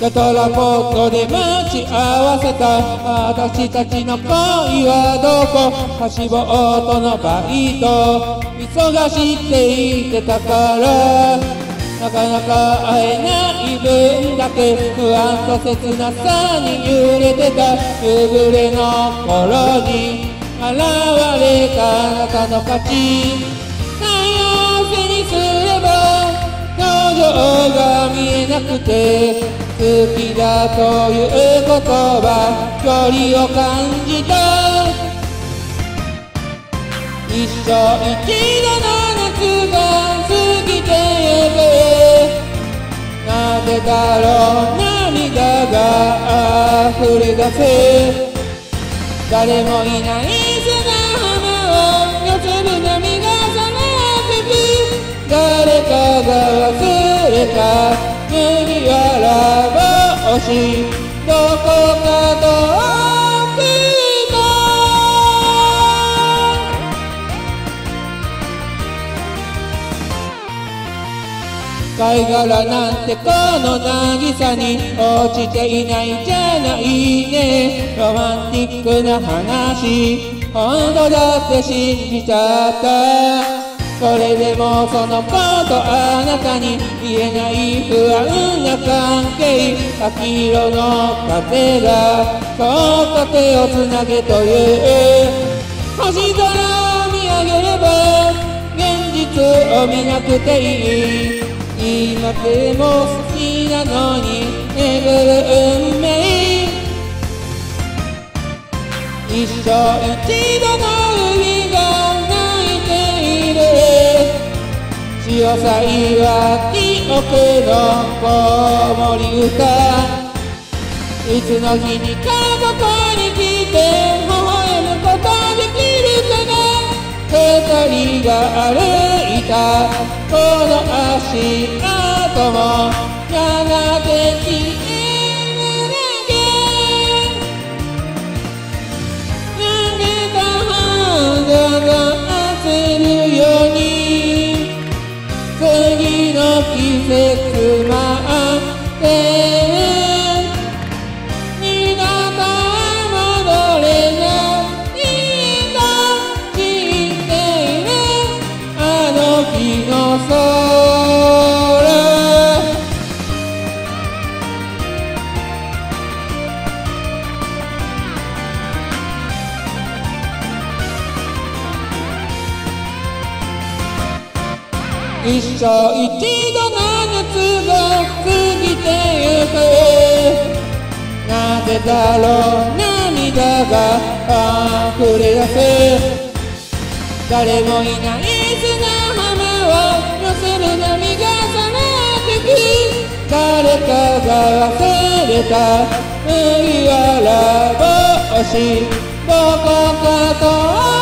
やたらポットで待ち合わせた私たちの恋はどこ？ハシボートのバイト。忙しっていてたから。なかなか会えない分だけ不安と切なさに揺れてた。夕暮れの頃に現れたあなたの勝ち幸せにすれば表情が見えなくて。好きだという言葉距離を感じた。一生一度のだろう涙が溢れ出す誰もいない砂浜をよつぶ波が覚めてく誰かが忘れた麦わら帽子どこかで貝殻なんてこの渚に落ちていないじゃないね。ロマンティックな話。本当だって信じちゃった。それでもそのことあなたに言えない不安な関係。秋色の風がそっと手をつなげという。星空を見上げれば現実を見なくていい。今でも好きなのに巡る運命一生一度の海が泣いている。潮騒は記憶の子守歌。いつの日にかここに来て微笑むことできるかな。二人が歩いた。この足跡もやがて消えの空一生一度の夏が過ぎてゆく。なぜだろう涙が溢れ出す誰もいない砂忘れた麦わら帽子どこか遠